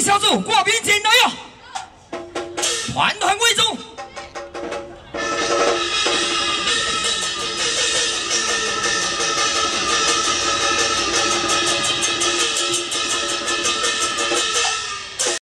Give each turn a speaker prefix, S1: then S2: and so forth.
S1: 小组，挂兵前。